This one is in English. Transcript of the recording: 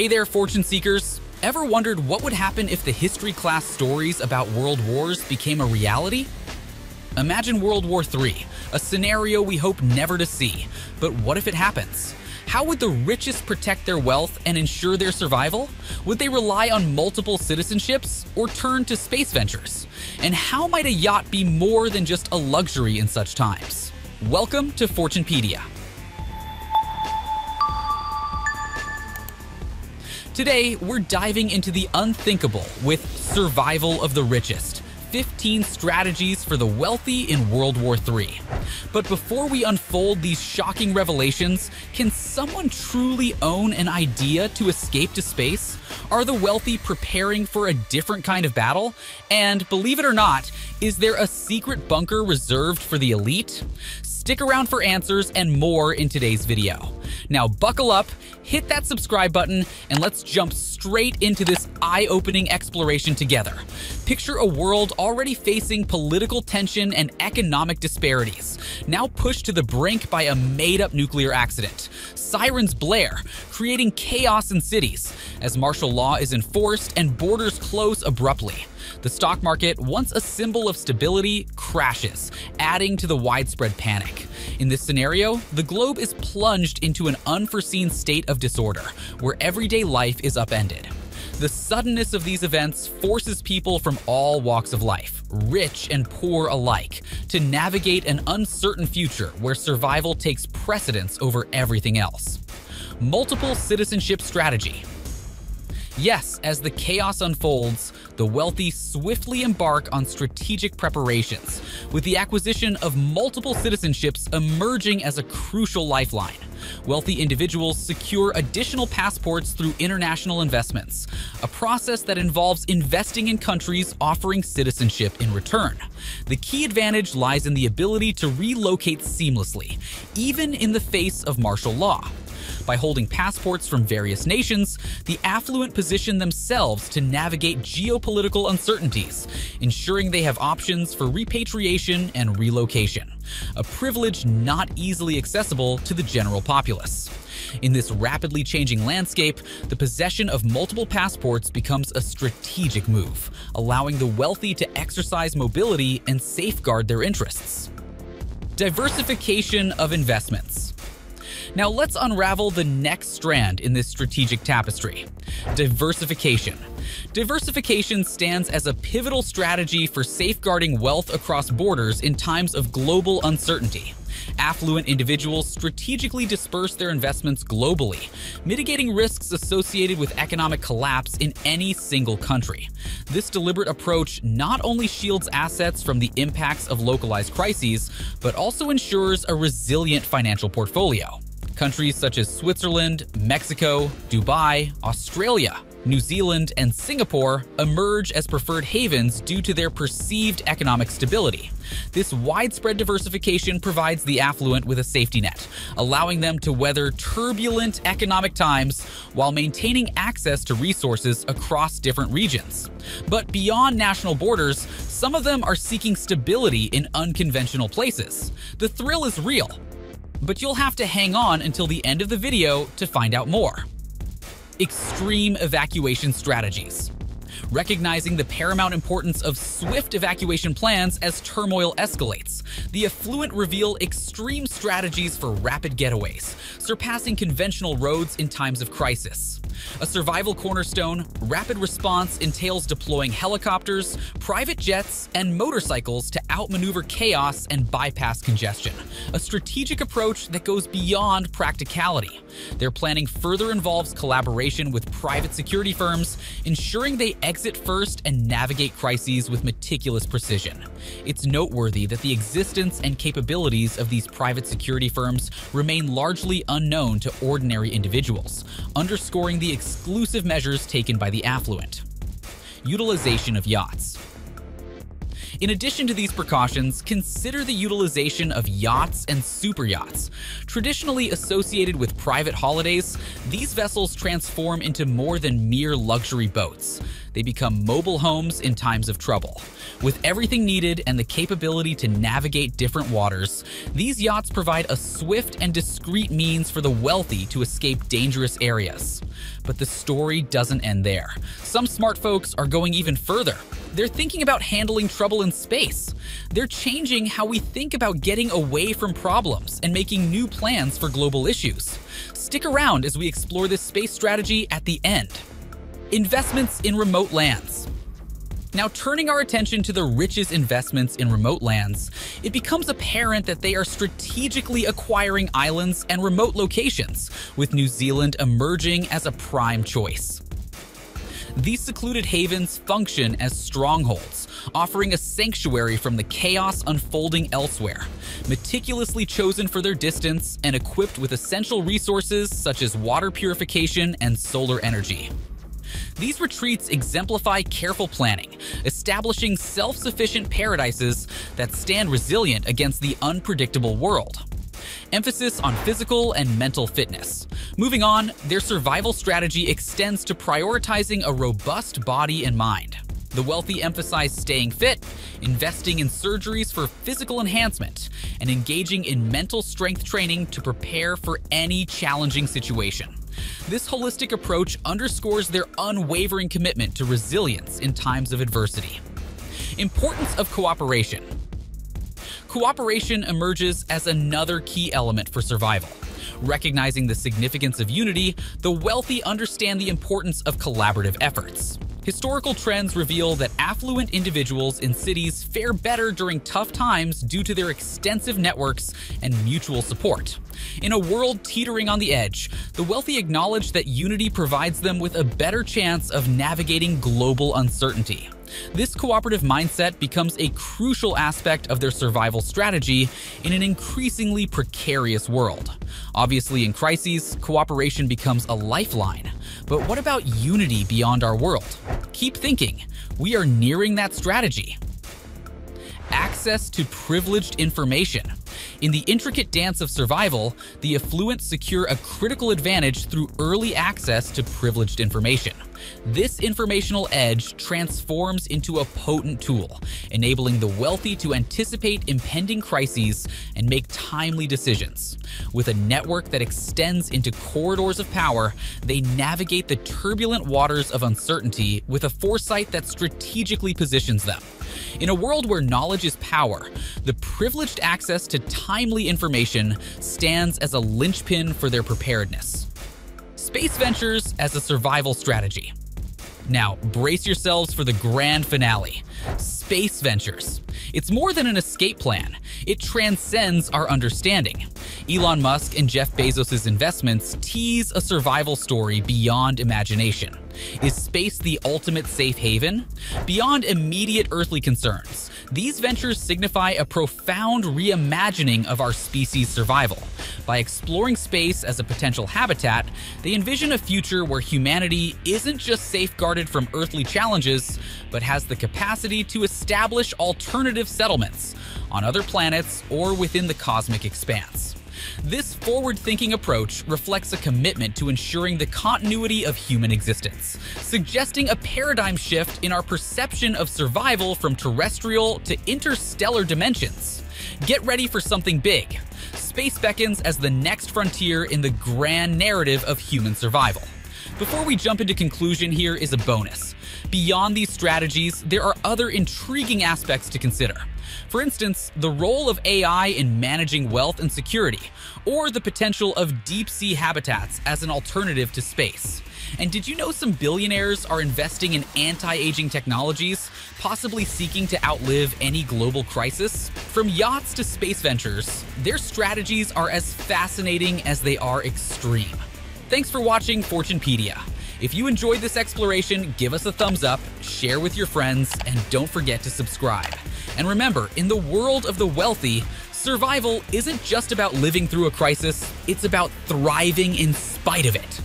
Hey there, fortune seekers. Ever wondered what would happen if the history class stories about world wars became a reality? Imagine World War III, a scenario we hope never to see. But what if it happens? How would the richest protect their wealth and ensure their survival? Would they rely on multiple citizenships or turn to space ventures? And how might a yacht be more than just a luxury in such times? Welcome to Fortunepedia. Today, we're diving into the unthinkable with Survival of the Richest 15 strategies for the wealthy in World War III. But before we unfold these shocking revelations, can someone truly own an idea to escape to space? Are the wealthy preparing for a different kind of battle? And believe it or not, is there a secret bunker reserved for the elite? Stick around for answers and more in today's video. Now buckle up, hit that subscribe button, and let's jump straight into this eye-opening exploration together. Picture a world already facing political tension and economic disparities, now pushed to the brink by a made-up nuclear accident. Sirens blare, creating chaos in cities, as martial law is enforced and borders close abruptly. The stock market, once a symbol of stability, crashes, adding to the widespread panic. In this scenario, the globe is plunged into an unforeseen state of disorder, where everyday life is upended. The suddenness of these events forces people from all walks of life, rich and poor alike, to navigate an uncertain future where survival takes precedence over everything else. Multiple citizenship strategy. Yes, as the chaos unfolds, the wealthy swiftly embark on strategic preparations, with the acquisition of multiple citizenships emerging as a crucial lifeline. Wealthy individuals secure additional passports through international investments, a process that involves investing in countries offering citizenship in return. The key advantage lies in the ability to relocate seamlessly, even in the face of martial law. By holding passports from various nations, the affluent position themselves to navigate geopolitical uncertainties, ensuring they have options for repatriation and relocation, a privilege not easily accessible to the general populace. In this rapidly changing landscape, the possession of multiple passports becomes a strategic move, allowing the wealthy to exercise mobility and safeguard their interests. Diversification of investments. Now let's unravel the next strand in this strategic tapestry diversification. Diversification stands as a pivotal strategy for safeguarding wealth across borders in times of global uncertainty. Affluent individuals strategically disperse their investments globally, mitigating risks associated with economic collapse in any single country. This deliberate approach not only shields assets from the impacts of localized crises, but also ensures a resilient financial portfolio. Countries such as Switzerland, Mexico, Dubai, Australia, New Zealand, and Singapore emerge as preferred havens due to their perceived economic stability. This widespread diversification provides the affluent with a safety net, allowing them to weather turbulent economic times while maintaining access to resources across different regions. But beyond national borders, some of them are seeking stability in unconventional places. The thrill is real, but you'll have to hang on until the end of the video to find out more. Extreme evacuation strategies. Recognizing the paramount importance of swift evacuation plans as turmoil escalates, the affluent reveal extreme strategies for rapid getaways, surpassing conventional roads in times of crisis. A survival cornerstone, rapid response entails deploying helicopters, private jets, and motorcycles to outmaneuver chaos and bypass congestion. A strategic approach that goes beyond practicality. Their planning further involves collaboration with private security firms, ensuring they exit first and navigate crises with meticulous precision. It's noteworthy that the existence and capabilities of these private security firms remain largely unknown to ordinary individuals, underscoring the exclusive measures taken by the affluent. Utilization of yachts. In addition to these precautions, consider the utilization of yachts and super yachts. Traditionally associated with private holidays, these vessels transform into more than mere luxury boats. They become mobile homes in times of trouble. With everything needed and the capability to navigate different waters, these yachts provide a swift and discreet means for the wealthy to escape dangerous areas. But the story doesn't end there. Some smart folks are going even further. They're thinking about handling trouble in space. They're changing how we think about getting away from problems and making new plans for global issues. Stick around as we explore this space strategy at the end. Investments in remote lands. Now, turning our attention to the richest investments in remote lands, it becomes apparent that they are strategically acquiring islands and remote locations, with New Zealand emerging as a prime choice. These secluded havens function as strongholds, offering a sanctuary from the chaos unfolding elsewhere, meticulously chosen for their distance and equipped with essential resources such as water purification and solar energy. These retreats exemplify careful planning, establishing self-sufficient paradises that stand resilient against the unpredictable world. Emphasis on physical and mental fitness. Moving on, their survival strategy extends to prioritizing a robust body and mind. The wealthy emphasize staying fit, investing in surgeries for physical enhancement, and engaging in mental strength training to prepare for any challenging situation. This holistic approach underscores their unwavering commitment to resilience in times of adversity. Importance of cooperation. Cooperation emerges as another key element for survival. Recognizing the significance of unity, the wealthy understand the importance of collaborative efforts. Historical trends reveal that affluent individuals in cities fare better during tough times due to their extensive networks and mutual support. In a world teetering on the edge, the wealthy acknowledge that unity provides them with a better chance of navigating global uncertainty. This cooperative mindset becomes a crucial aspect of their survival strategy in an increasingly precarious world. Obviously, in crises, cooperation becomes a lifeline. But what about unity beyond our world? Keep thinking. We are nearing that strategy. Access to privileged information. In the intricate dance of survival, the affluent secure a critical advantage through early access to privileged information. This informational edge transforms into a potent tool, enabling the wealthy to anticipate impending crises and make timely decisions. With a network that extends into corridors of power, they navigate the turbulent waters of uncertainty with a foresight that strategically positions them. In a world where knowledge is power, the privileged access to timely information stands as a linchpin for their preparedness. Space Ventures as a survival strategy. Now, brace yourselves for the grand finale Space Ventures. It's more than an escape plan, it transcends our understanding. Elon Musk and Jeff Bezos' investments tease a survival story beyond imagination. Is space the ultimate safe haven? Beyond immediate earthly concerns, these ventures signify a profound reimagining of our species' survival. By exploring space as a potential habitat, they envision a future where humanity isn't just safeguarded from earthly challenges, but has the capacity to establish alternative settlements on other planets or within the cosmic expanse. This forward thinking approach reflects a commitment to ensuring the continuity of human existence, suggesting a paradigm shift in our perception of survival from terrestrial to interstellar dimensions. Get ready for something big. Space beckons as the next frontier in the grand narrative of human survival. Before we jump into conclusion, here is a bonus. Beyond these strategies, there are other intriguing aspects to consider. For instance, the role of AI in managing wealth and security, or the potential of deep sea habitats as an alternative to space. And did you know some billionaires are investing in anti aging technologies, possibly seeking to outlive any global crisis? From yachts to space ventures, their strategies are as fascinating as they are extreme. Thanks for watching Fortunepedia. If you enjoyed this exploration, give us a thumbs up, share with your friends, and don't forget to subscribe. And remember, in the world of the wealthy, survival isn't just about living through a crisis, it's about thriving in spite of it.